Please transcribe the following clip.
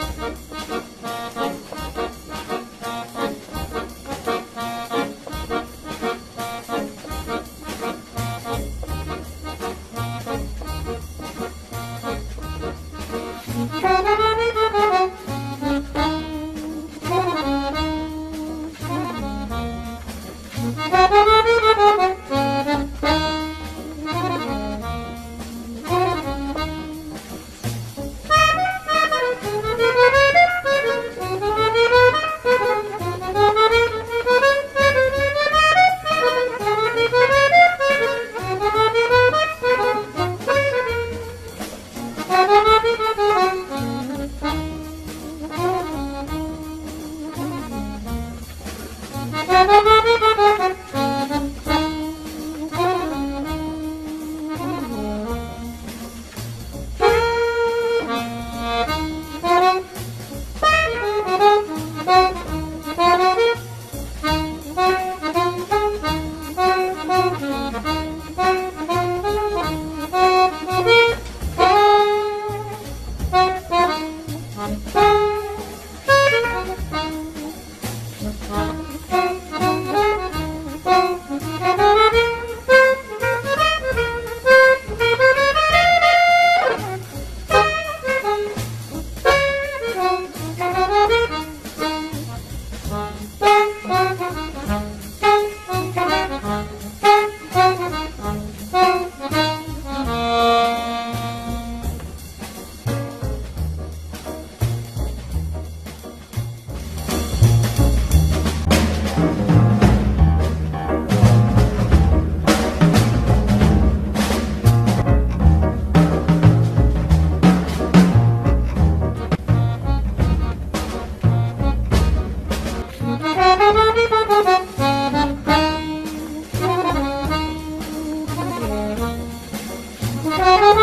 Thank you. Thank you. Thank